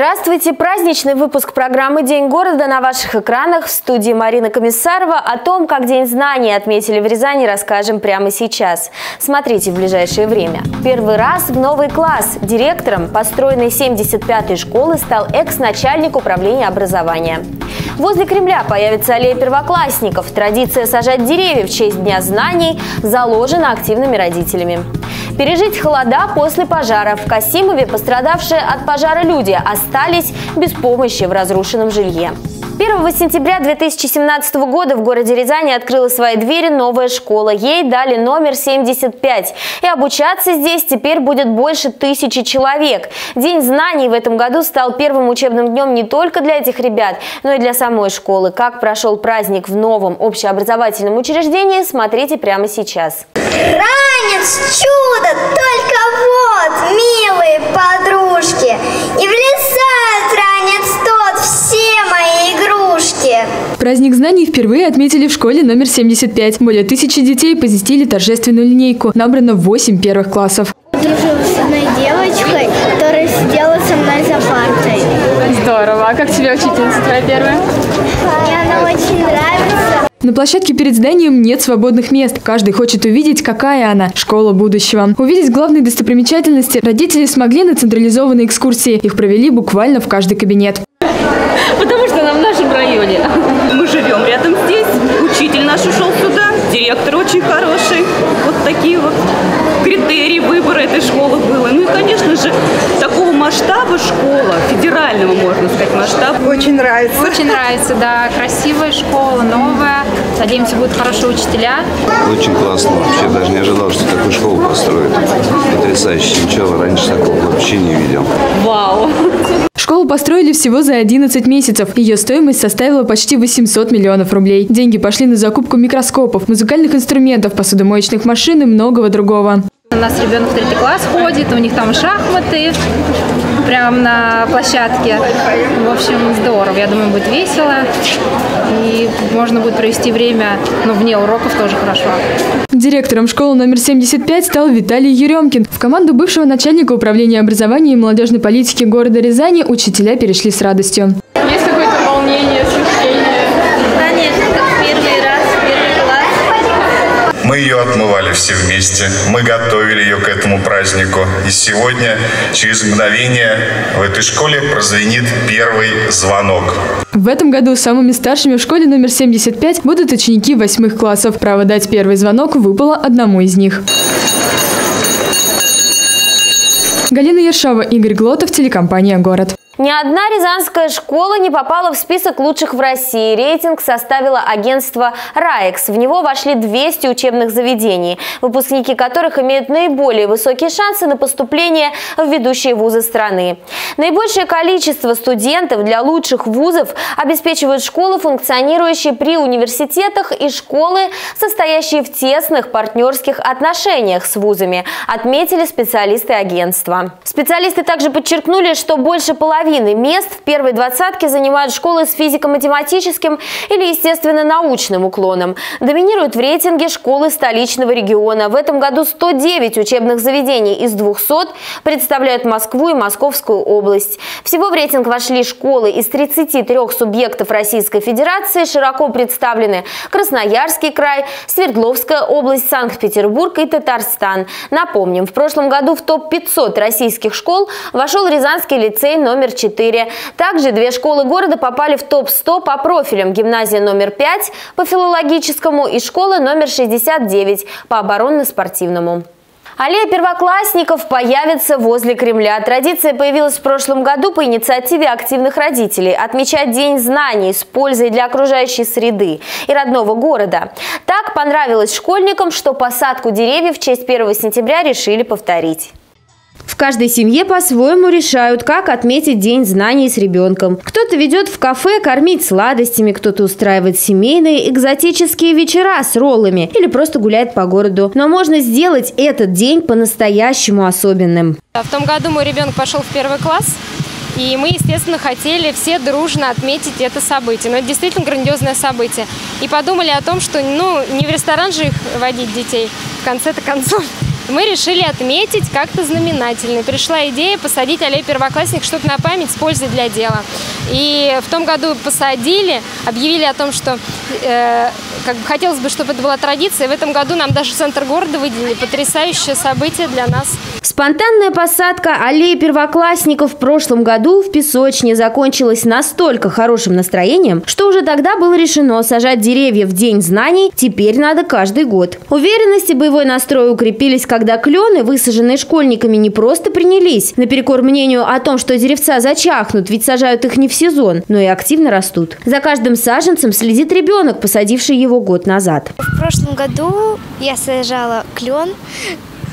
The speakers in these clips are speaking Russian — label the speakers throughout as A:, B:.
A: Здравствуйте! Праздничный выпуск программы «День города» на ваших экранах. В студии Марина Комиссарова. О том, как День знаний отметили в Рязани, расскажем прямо сейчас. Смотрите в ближайшее время. Первый раз в новый класс. Директором построенной 75-й школы стал экс-начальник управления образования. Возле Кремля появится аллея первоклассников. Традиция сажать деревья в честь Дня знаний заложена активными родителями. Пережить холода после пожара. В Касимове пострадавшие от пожара люди остались без помощи в разрушенном жилье. 1 сентября 2017 года в городе Рязани открыла свои двери новая школа. Ей дали номер 75. И обучаться здесь теперь будет больше тысячи человек. День знаний в этом году стал первым учебным днем не только для этих ребят, но и для самой школы. Как прошел праздник в новом общеобразовательном учреждении, смотрите прямо сейчас.
B: Ранец, чудо, только вот, милые подружки, и тот, все мои игрушки.
C: Праздник знаний впервые отметили в школе номер 75. Более тысячи детей посетили торжественную линейку. Набрано 8 первых классов.
B: Дружила с одной девочкой, которая сидела со мной за партой.
C: Здорово. А как тебе учительница твоя первая?
B: Мне она очень нравится.
C: На площадке перед зданием нет свободных мест. Каждый хочет увидеть, какая она – школа будущего. Увидеть главные достопримечательности родители смогли на централизованной экскурсии. Их провели буквально в каждый кабинет.
D: Потому что она в нашем районе. Мы живем рядом здесь. Учитель наш ушел сюда. Директор очень хороший. Вот такие вот критерии выбора этой школы было. Ну и, конечно же, такого масштаба школа, федерального, можно сказать, масштаба.
E: Очень нравится.
F: Очень нравится, да. Красивая школа, новая. Надеемся, будут хорошие учителя.
G: Очень классно. Вообще даже не ожидал, что такую школу построят. Потрясающе. Ничего раньше такого вообще не видел.
C: Построили всего за 11 месяцев. Ее стоимость составила почти 800 миллионов рублей. Деньги пошли на закупку микроскопов, музыкальных инструментов, посудомоечных машин и многого другого.
F: У нас ребенок в третий класс ходит, у них там шахматы прям на площадке. В общем, здорово. Я думаю, будет весело. И можно будет провести время, ну, вне уроков тоже хорошо.
C: Директором школы номер 75 стал Виталий Еремкин. В команду бывшего начальника управления образования и молодежной политики города Рязани учителя перешли с радостью.
F: Есть какое-то волнение, смущение?
B: Конечно, как первый раз, первый класс.
H: Мы ее отмывали все вместе, мы готовили ее к этому празднику. И сегодня, через мгновение, в этой школе прозвенит первый звонок.
C: В этом году самыми старшими в школе номер 75 будут ученики восьмых классов. Право дать первый звонок выпало одному из них. Галина Ершова, Игорь Глотов, телекомпания «Город».
A: Ни одна рязанская школа не попала в список лучших в России. Рейтинг составило агентство «Раекс». В него вошли 200 учебных заведений, выпускники которых имеют наиболее высокие шансы на поступление в ведущие вузы страны. Наибольшее количество студентов для лучших вузов обеспечивают школы, функционирующие при университетах и школы, состоящие в тесных партнерских отношениях с вузами, отметили специалисты агентства. Специалисты также подчеркнули, что больше половины мест в первой двадцатке занимают школы с физико-математическим или естественно-научным уклоном. Доминируют в рейтинге школы столичного региона. В этом году 109 учебных заведений из 200 представляют Москву и Московскую область. Всего в рейтинг вошли школы из 33 субъектов Российской Федерации, широко представлены Красноярский край, Свердловская область, Санкт-Петербург и Татарстан. Напомним, в прошлом году в топ-500 российских школ вошел Рязанский лицей номер 4. Также две школы города попали в топ-100 по профилям. Гимназия номер 5 по филологическому и школа номер 69 по оборонно-спортивному. Аллея первоклассников появится возле Кремля. Традиция появилась в прошлом году по инициативе активных родителей отмечать День знаний с пользой для окружающей среды и родного города. Так понравилось школьникам, что посадку деревьев в честь 1 сентября решили повторить. В каждой семье по-своему решают, как отметить День знаний с ребенком. Кто-то ведет в кафе кормить сладостями, кто-то устраивает семейные экзотические вечера с роллами или просто гуляет по городу. Но можно сделать этот день по-настоящему особенным.
I: В том году мой ребенок пошел в первый класс, и мы, естественно, хотели все дружно отметить это событие. Но это действительно грандиозное событие. И подумали о том, что ну, не в ресторан же их водить детей, в конце-то концов. Мы решили отметить как-то знаменательно. Пришла идея посадить аллею первоклассник, что-то на память с пользой для дела. И в том году посадили, объявили о том, что э, как бы хотелось бы, чтобы это была традиция. В этом году нам даже центр города выделили. Потрясающее событие для нас.
A: Спонтанная посадка аллеи первоклассников в прошлом году в Песочне закончилась настолько хорошим настроением, что уже тогда было решено сажать деревья в День знаний теперь надо каждый год. Уверенность и боевой настрой укрепились, когда клены, высаженные школьниками, не просто принялись, наперекор мнению о том, что деревца зачахнут, ведь сажают их не в сезон, но и активно растут. За каждым саженцем следит ребенок, посадивший его год назад.
B: В прошлом году я сажала клен.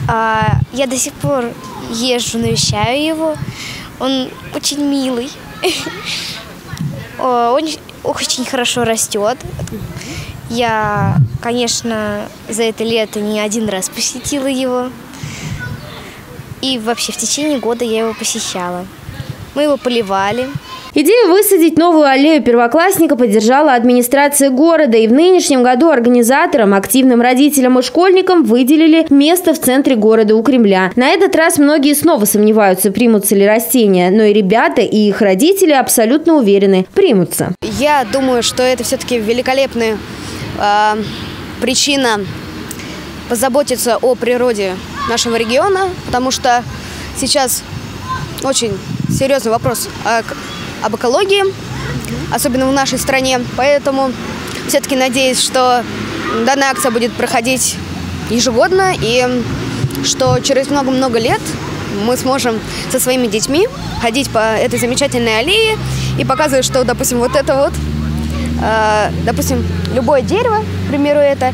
B: А, я до сих пор езжу, навещаю его. Он очень милый. Он очень хорошо растет. Я, конечно, за это лето не один раз посетила его. И вообще в течение года я его посещала. Мы его поливали,
A: Идею высадить новую аллею первоклассника поддержала администрация города. И в нынешнем году организаторам, активным родителям и школьникам выделили место в центре города у Кремля. На этот раз многие снова сомневаются, примутся ли растения. Но и ребята, и их родители абсолютно уверены, примутся.
E: Я думаю, что это все-таки великолепная э, причина позаботиться о природе нашего региона, потому что сейчас очень серьезный вопрос об экологии, особенно в нашей стране. Поэтому все-таки надеюсь, что данная акция будет проходить ежегодно и что через много-много лет мы сможем со своими детьми ходить по этой замечательной аллее и показывать, что, допустим, вот это вот, э, допустим, любое дерево, к примеру, это,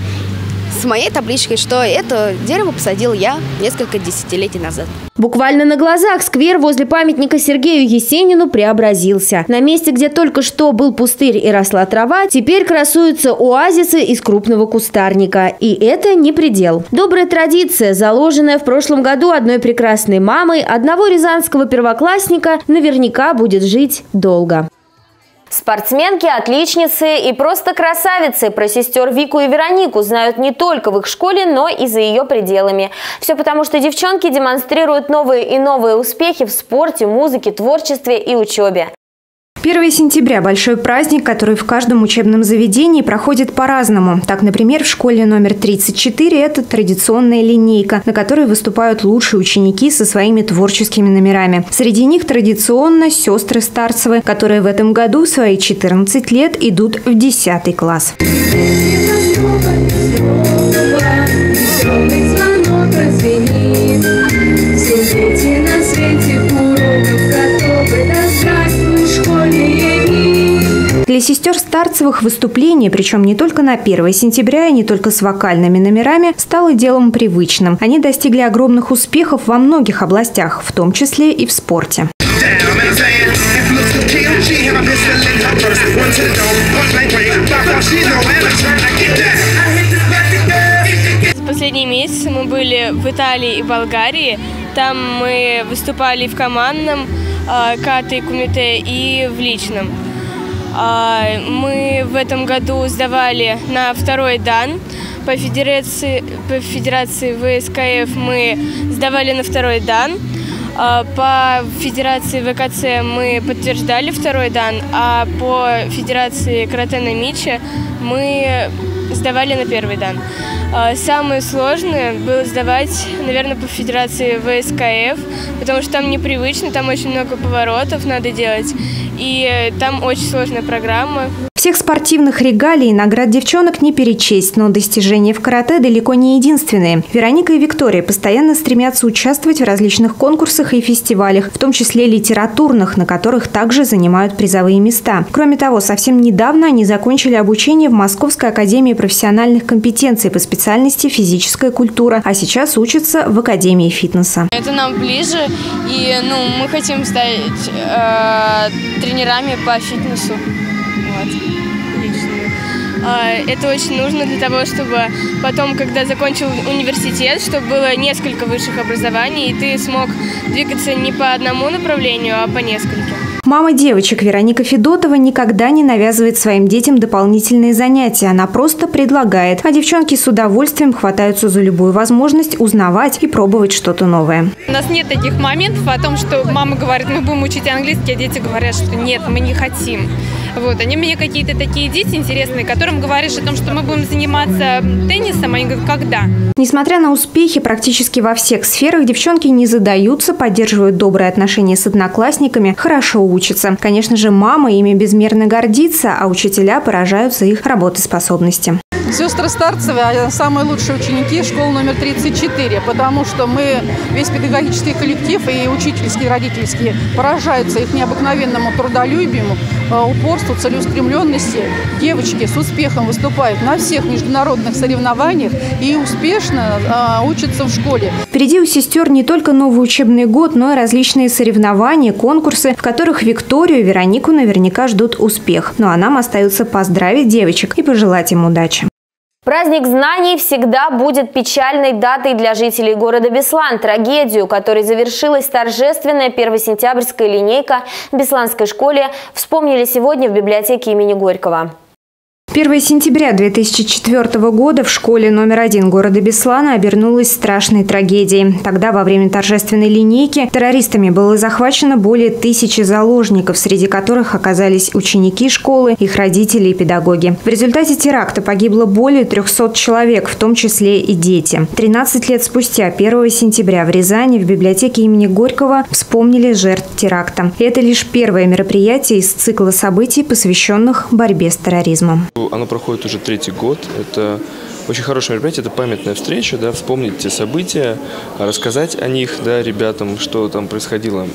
E: с моей табличкой, что это дерево посадил я несколько десятилетий назад.
A: Буквально на глазах сквер возле памятника Сергею Есенину преобразился. На месте, где только что был пустырь и росла трава, теперь красуются оазисы из крупного кустарника. И это не предел. Добрая традиция, заложенная в прошлом году одной прекрасной мамой одного рязанского первоклассника, наверняка будет жить долго. Спортсменки, отличницы и просто красавицы про сестер Вику и Веронику знают не только в их школе, но и за ее пределами. Все потому, что девчонки демонстрируют новые и новые успехи в спорте, музыке, творчестве и учебе.
J: 1 сентября – большой праздник, который в каждом учебном заведении проходит по-разному. Так, например, в школе номер 34 – это традиционная линейка, на которой выступают лучшие ученики со своими творческими номерами. Среди них традиционно сестры Старцевы, которые в этом году в свои 14 лет идут в 10 класс. Для Старцевых выступление, причем не только на 1 сентября и не только с вокальными номерами, стало делом привычным. Они достигли огромных успехов во многих областях, в том числе и в спорте.
K: Последние месяцы мы были в Италии и Болгарии. Там мы выступали в командном э, кате и кумите и в личном. А, мы в этом году сдавали на второй дан. По федерации, по федерации ВСКФ мы сдавали на второй дан. А, по федерации ВКЦ мы подтверждали второй дан, а по федерации Каратена Мича мы сдавали на первый дан. А, самое сложное было сдавать, наверное, по федерации ВСКФ, потому что там непривычно, там очень много поворотов надо делать и там очень сложная программа.
J: Всех спортивных регалий и наград девчонок не перечесть, но достижения в карате далеко не единственные. Вероника и Виктория постоянно стремятся участвовать в различных конкурсах и фестивалях, в том числе литературных, на которых также занимают призовые места. Кроме того, совсем недавно они закончили обучение в Московской академии профессиональных компетенций по специальности физическая культура, а сейчас учатся в Академии фитнеса.
K: Это нам ближе, и ну, мы хотим стать э, тренерами по фитнесу. Вот. А, это очень нужно для того, чтобы потом, когда закончил университет, чтобы было несколько высших образований, и ты смог двигаться не по одному направлению, а по нескольким.
J: Мама девочек Вероника Федотова никогда не навязывает своим детям дополнительные занятия. Она просто предлагает. А девчонки с удовольствием хватаются за любую возможность узнавать и пробовать что-то новое.
L: У нас нет таких моментов о том, что мама говорит, мы будем учить английский, а дети говорят, что нет, мы не хотим. Вот, они мне какие-то такие дети интересные, которым говоришь о том, что мы будем заниматься теннисом, они говорят, когда?
J: Несмотря на успехи практически во всех сферах, девчонки не задаются, поддерживают добрые отношения с одноклассниками, хорошо учатся. Конечно же, мама ими безмерно гордится, а учителя поражаются их работоспособности.
M: Сестры Старцевы – самые лучшие ученики школы номер 34, потому что мы, весь педагогический коллектив и учительские, родительские, поражаются их необыкновенному трудолюбию, э, упорству, целеустремленности. Девочки с успехом выступают на всех международных соревнованиях и успешно э, учатся в школе.
J: Впереди у сестер не только новый учебный год, но и различные соревнования, конкурсы, в которых Викторию и Веронику наверняка ждут успех. Ну а нам остается поздравить девочек и пожелать им удачи.
A: Праздник знаний всегда будет печальной датой для жителей города Беслан. Трагедию, которой завершилась торжественная первосентябрьская линейка в Бесланской школе, вспомнили сегодня в библиотеке имени Горького.
J: 1 сентября 2004 года в школе номер один города Беслана обернулась страшной трагедией. Тогда во время торжественной линейки террористами было захвачено более тысячи заложников, среди которых оказались ученики школы, их родители и педагоги. В результате теракта погибло более 300 человек, в том числе и дети. 13 лет спустя, 1 сентября в Рязани в библиотеке имени Горького вспомнили жертв теракта. И это лишь первое мероприятие из цикла событий, посвященных борьбе с терроризмом.
N: Оно проходит уже третий год. Это очень хорошее мероприятие, это памятная встреча, да, вспомнить те события, рассказать о них, да, ребятам, что там происходило.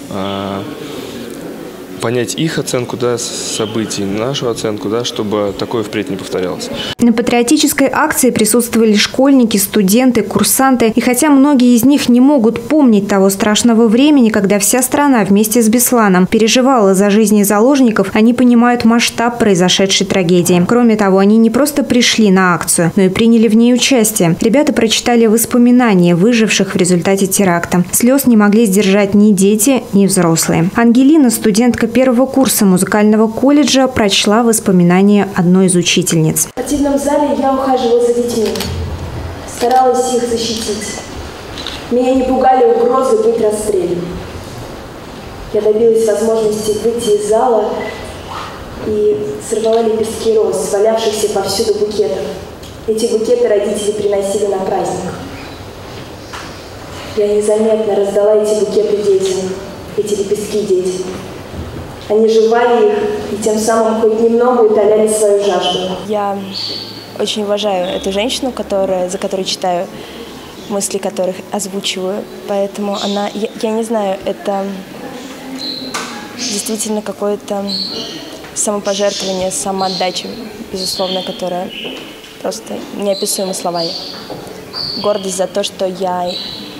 N: Понять их оценку да, событий, нашу оценку, да, чтобы такое впредь не повторялось.
J: На патриотической акции присутствовали школьники, студенты, курсанты. И хотя многие из них не могут помнить того страшного времени, когда вся страна вместе с Бесланом переживала за жизни заложников, они понимают масштаб произошедшей трагедии. Кроме того, они не просто пришли на акцию, но и приняли в ней участие. Ребята прочитали воспоминания выживших в результате теракта. Слез не могли сдержать ни дети, ни взрослые. Ангелина, студентка первого курса музыкального колледжа прочла воспоминания одной из учительниц.
O: В спортивном зале я ухаживала за детьми, старалась их защитить. Меня не пугали угрозы быть расстрелянным. Я добилась возможности выйти из зала и сорвала лепестки роз, валявшихся повсюду букетов. Эти букеты родители приносили на праздник. Я незаметно раздала эти букеты детям, эти лепестки детям. Они жевали их и тем самым хоть немного утоляли свою жажду.
P: Я очень уважаю эту женщину, которая, за которой читаю мысли которых озвучиваю. Поэтому она, я, я не знаю, это действительно какое-то самопожертвование, самоотдача, безусловно, которая просто неописуема словами. Гордость за то, что я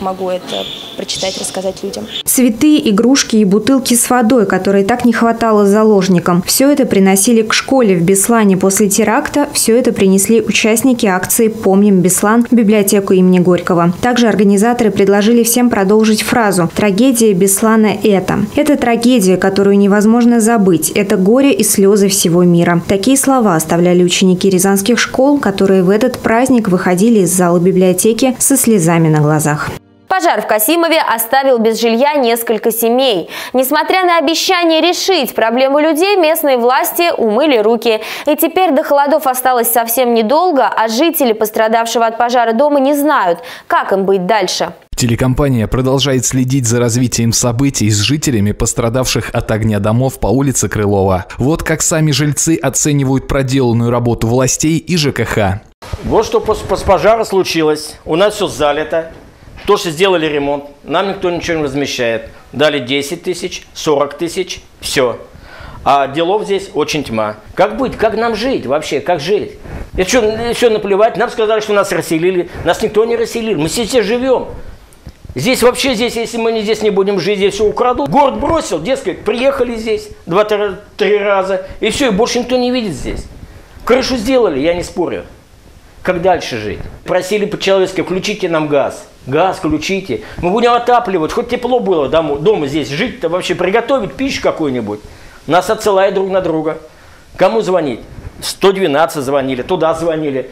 P: могу это прочитать, рассказать людям.
J: Цветы, игрушки и бутылки с водой, которой так не хватало заложникам. Все это приносили к школе в Беслане после теракта. Все это принесли участники акции «Помним Беслан» в библиотеку имени Горького. Также организаторы предложили всем продолжить фразу «Трагедия Беслана – это». Это трагедия, которую невозможно забыть. Это горе и слезы всего мира. Такие слова оставляли ученики рязанских школ, которые в этот праздник выходили из зала библиотеки со слезами на глазах.
A: Пожар в Касимове оставил без жилья несколько семей. Несмотря на обещание решить проблему людей, местные власти умыли руки. И теперь до холодов осталось совсем недолго, а жители пострадавшего от пожара дома не знают, как им быть дальше.
Q: Телекомпания продолжает следить за развитием событий с жителями, пострадавших от огня домов по улице Крылова. Вот как сами жильцы оценивают проделанную работу властей и ЖКХ.
R: Вот что после пожара случилось. У нас все залито. То, что сделали ремонт, нам никто ничего не возмещает. Дали 10 тысяч, 40 тысяч, все. А делов здесь очень тьма. Как быть? Как нам жить вообще? Как жить? Это что, все наплевать? Нам сказали, что нас расселили. Нас никто не расселил. Мы все здесь живем. Здесь вообще, здесь, если мы не здесь не будем жить, здесь все украдут. Город бросил, дескать, приехали здесь два-три раза, и все, и больше никто не видит здесь. Крышу сделали, я не спорю. Как дальше жить? Просили по-человечески, включите нам газ. Газ включите. Мы будем отапливать, хоть тепло было дома, дома здесь жить-то вообще, приготовить пищу какую-нибудь. Нас отсылают друг на друга. Кому звонить? 112 звонили, туда звонили.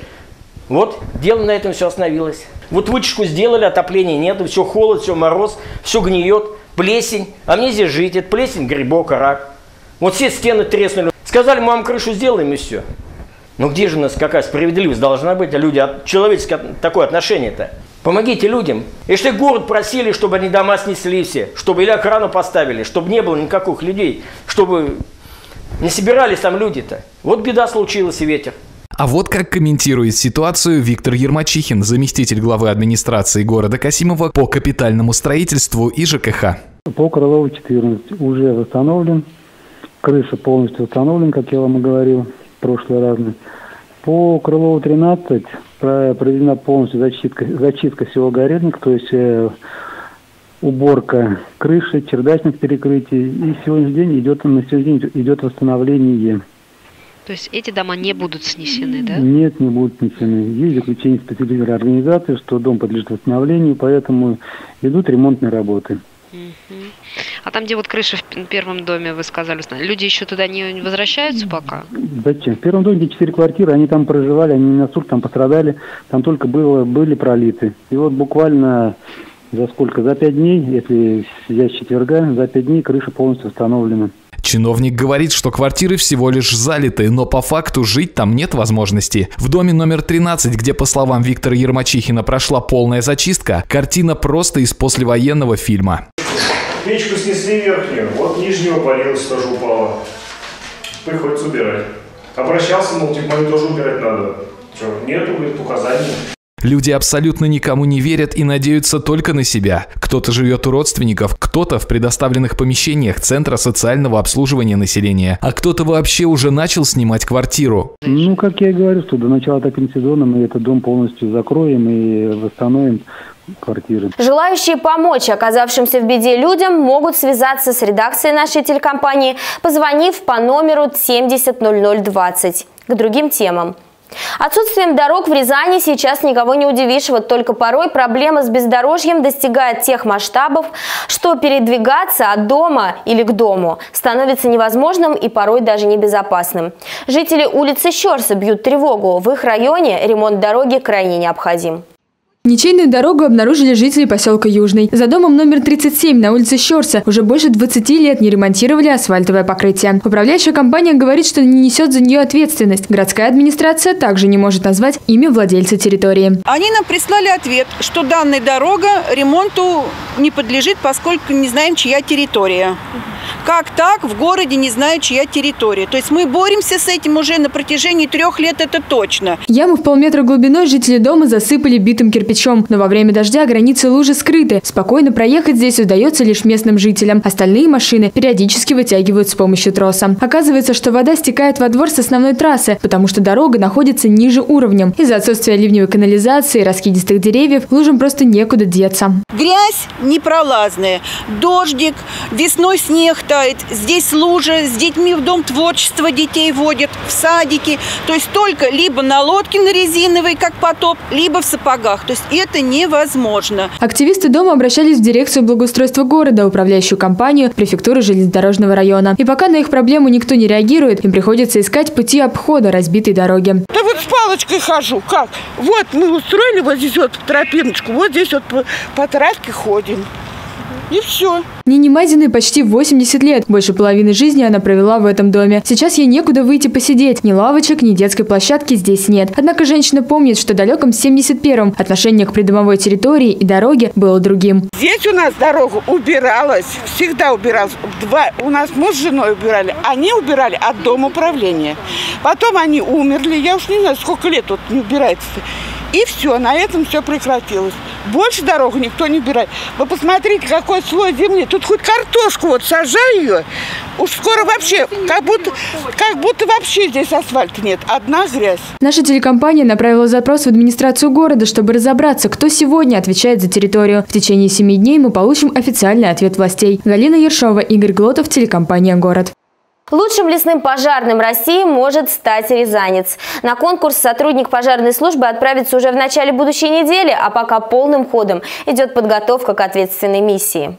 R: Вот, дело на этом все остановилось. Вот вытяжку сделали, отопления нет, все холод, все мороз, все гниет, плесень. А мне здесь жить, это плесень, грибок, рак. Вот все стены треснули. Сказали, мам, крышу сделаем и все. Но где же у нас какая справедливость должна быть, а люди, человеческое такое отношение-то? Помогите людям. Если город просили, чтобы они дома снесли все, чтобы или охрану поставили, чтобы не было никаких людей, чтобы не собирались там люди-то. Вот беда случилась и ветер.
Q: А вот как комментирует ситуацию Виктор Ермачихин, заместитель главы администрации города Касимова по капитальному строительству и ЖКХ.
S: По Крылову 14 уже восстановлен. Крыша полностью восстановлен, как я вам и говорил в прошлый раз. По Крылову 13 проведена полностью зачистка, зачистка всего горельника, то есть э, уборка крыши, чердачных перекрытий. И сегодняшний день идет, на сегодняшний день идет восстановление.
T: То есть эти дома не будут снесены, да?
S: Нет, не будут снесены. Есть заключение специализированной организации, что дом подлежит восстановлению, поэтому идут ремонтные работы.
T: А там, где вот крыша в первом доме, вы сказали, люди еще туда не возвращаются пока?
S: Зачем? В первом доме, где четыре квартиры, они там проживали, они не настолько там пострадали, там только было, были пролиты. И вот буквально за сколько? За пять дней, если взять с четверга, за пять дней крыша полностью установлена.
Q: Чиновник говорит, что квартиры всего лишь залиты, но по факту жить там нет возможности. В доме номер 13, где, по словам Виктора Ермачихина, прошла полная зачистка, картина просто из послевоенного фильма.
U: Печку снесли верхнюю, вот нижнюю обвалилась, тоже упала. Приходится убирать. Обращался, мол, типа, мою тоже убирать надо. Что, нету, говорит, указаний.
Q: Люди абсолютно никому не верят и надеются только на себя. Кто-то живет у родственников, кто-то в предоставленных помещениях Центра социального обслуживания населения, а кто-то вообще уже начал снимать квартиру.
S: Ну, как я и говорю, что до начала отопительного сезона мы этот дом полностью закроем и восстановим квартиры.
A: Желающие помочь оказавшимся в беде людям могут связаться с редакцией нашей телекомпании, позвонив по номеру 700020. К другим темам. Отсутствием дорог в Рязани сейчас никого не удивишь, вот только порой проблема с бездорожьем достигает тех масштабов, что передвигаться от дома или к дому становится невозможным и порой даже небезопасным. Жители улицы Щерса бьют тревогу. В их районе ремонт дороги крайне необходим.
C: Ничейную дорогу обнаружили жители поселка Южный. За домом номер 37 на улице Щерса уже больше 20 лет не ремонтировали асфальтовое покрытие. Управляющая компания говорит, что не несет за нее ответственность. Городская администрация также не может назвать имя владельца территории.
V: Они нам прислали ответ, что данная дорога ремонту не подлежит, поскольку не знаем, чья территория. Как так в городе не знаю, чья территория? То есть мы боремся с этим уже на протяжении трех лет, это точно.
C: Яму в полметра глубиной жители дома засыпали битым кирпичом, но во время дождя границы лужи скрыты. Спокойно проехать здесь удается лишь местным жителям. Остальные машины периодически вытягивают с помощью троса. Оказывается, что вода стекает во двор с основной трассы, потому что дорога находится ниже уровнем. Из-за отсутствия ливневой канализации и раскидистых деревьев лужам просто некуда деться.
V: Грязь непролазная, дождик, весной снег тает, здесь лужа, с детьми в дом творчества детей водят, в садики. То есть только либо на лодке на резиновой, как потоп, либо в сапогах. То есть это невозможно.
C: Активисты дома обращались в дирекцию благоустройства города, управляющую компанию, префектуру железнодорожного района. И пока на их проблему никто не реагирует, им приходится искать пути обхода разбитой дороги.
V: Да вот с палочкой хожу. Как? Вот мы устроили вот здесь вот тропиночку, вот здесь вот по, по травке ходим. И все.
C: Нине Мазиной почти 80 лет. Больше половины жизни она провела в этом доме. Сейчас ей некуда выйти посидеть. Ни лавочек, ни детской площадки здесь нет. Однако женщина помнит, что далеком 71-м отношение к придомовой территории и дороге было другим.
V: Здесь у нас дорога убиралась, всегда убиралась. Два, у нас муж с женой убирали. Они убирали от дома управления. Потом они умерли. Я уж не знаю, сколько лет тут не убирается. И все, на этом все прекратилось. Больше дорогу никто не убирает. Вы посмотрите, какой слой земли. Тут хоть картошку вот сажай ее, уж скоро вообще, как будто, как будто вообще здесь асфальта нет. Одна грязь.
C: Наша телекомпания направила запрос в администрацию города, чтобы разобраться, кто сегодня отвечает за территорию. В течение семи дней мы получим официальный ответ властей. Галина Ершова, Игорь Глотов, телекомпания «Город».
A: Лучшим лесным пожарным России может стать рязанец. На конкурс сотрудник пожарной службы отправится уже в начале будущей недели, а пока полным ходом идет подготовка к ответственной миссии.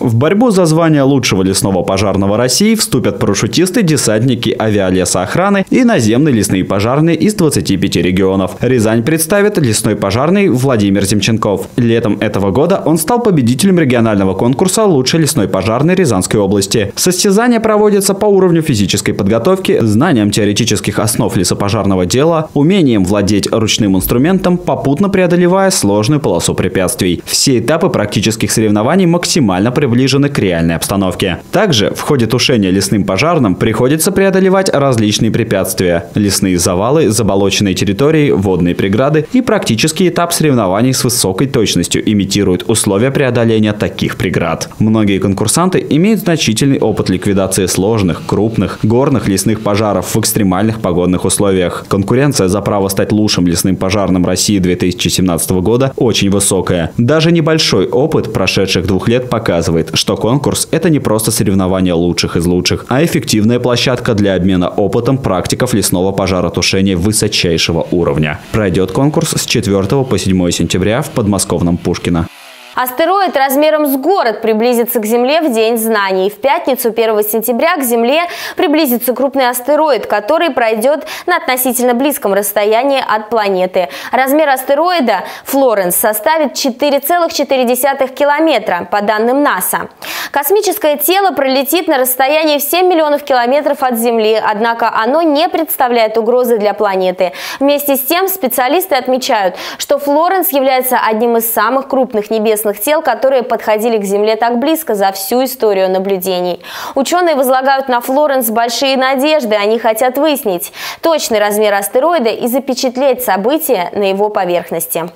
W: В борьбу за звание лучшего лесного пожарного России вступят парашютисты, десантники авиалесоохраны и наземные лесные пожарные из 25 регионов. Рязань представит лесной пожарный Владимир Земченков. Летом этого года он стал победителем регионального конкурса «Лучший лесной пожарный Рязанской области». Состязания проводятся по уровню физической подготовки, знаниям теоретических основ лесопожарного дела, умением владеть ручным инструментом, попутно преодолевая сложную полосу препятствий. Все этапы практических соревнований максимально приближены приближены к реальной обстановке. Также в ходе тушения лесным пожарным приходится преодолевать различные препятствия – лесные завалы, заболоченные территории, водные преграды и практический этап соревнований с высокой точностью имитирует условия преодоления таких преград. Многие конкурсанты имеют значительный опыт ликвидации сложных, крупных, горных лесных пожаров в экстремальных погодных условиях. Конкуренция за право стать лучшим лесным пожарным России 2017 года очень высокая. Даже небольшой опыт прошедших двух лет показывает, показывает, что конкурс – это не просто соревнование лучших из лучших, а эффективная площадка для обмена опытом практиков лесного пожаротушения высочайшего уровня. Пройдет конкурс с 4 по 7 сентября в подмосковном Пушкино.
A: Астероид размером с город приблизится к Земле в День знаний. В пятницу 1 сентября к Земле приблизится крупный астероид, который пройдет на относительно близком расстоянии от планеты. Размер астероида Флоренс составит 4,4 километра, по данным НАСА. Космическое тело пролетит на расстоянии в 7 миллионов километров от Земли, однако оно не представляет угрозы для планеты. Вместе с тем специалисты отмечают, что Флоренс является одним из самых крупных небесных небесных тел, которые подходили к Земле так близко за всю историю наблюдений. Ученые возлагают на Флоренс большие надежды. Они хотят выяснить точный размер астероида и запечатлеть события на его поверхности.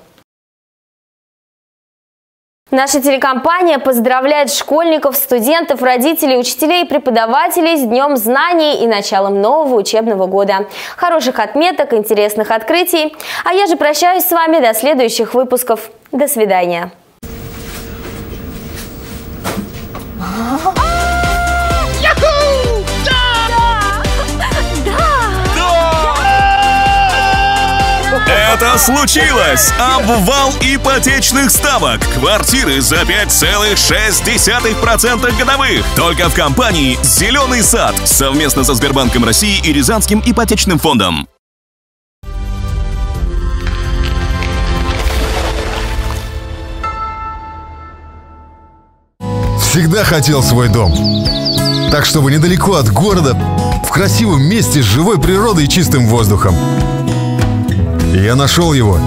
A: Наша телекомпания поздравляет школьников, студентов, родителей, учителей и преподавателей с Днем знаний и началом нового учебного года. Хороших отметок, интересных открытий. А я же прощаюсь с вами до следующих выпусков. До свидания.
X: Это случилось! Обвал ипотечных ставок. Квартиры за 5,6% годовых. Только в компании «Зеленый сад» совместно со Сбербанком России и Рязанским ипотечным фондом.
Y: Всегда хотел свой дом. Так, чтобы недалеко от города, в красивом месте с живой природой и чистым воздухом. Я нашел его.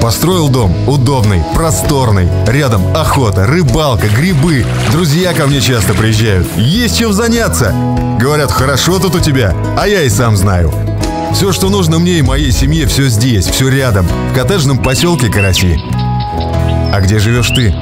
Y: Построил дом удобный, просторный. Рядом охота, рыбалка, грибы. Друзья ко мне часто приезжают. Есть чем заняться. Говорят, хорошо тут у тебя, а я и сам знаю. Все, что нужно мне и моей семье, все здесь, все рядом, в коттеджном поселке Караси. А где живешь ты?